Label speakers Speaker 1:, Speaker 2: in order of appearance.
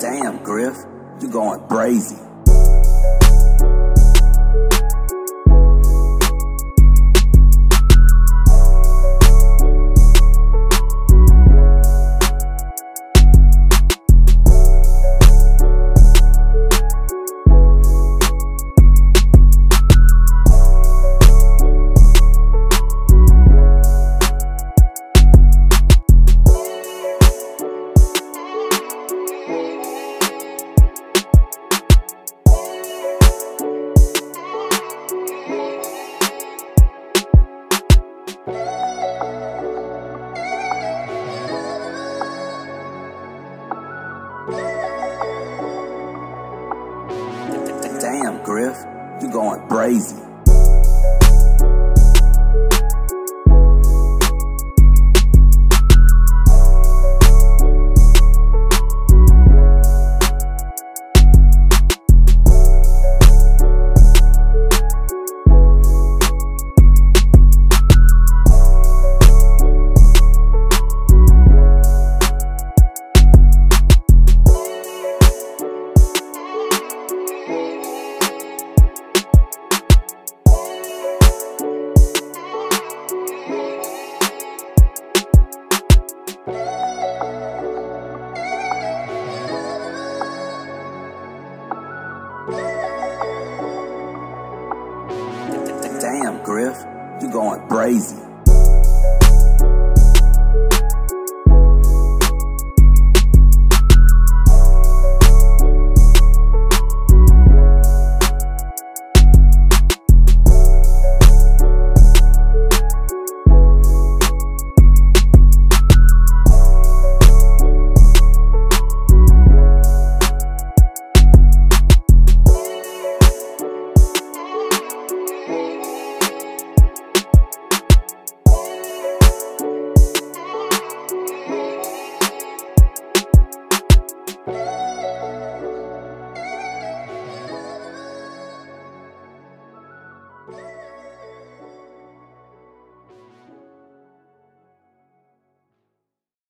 Speaker 1: Damn, Griff, you're going crazy. Griff, you're going crazy. You're going crazy.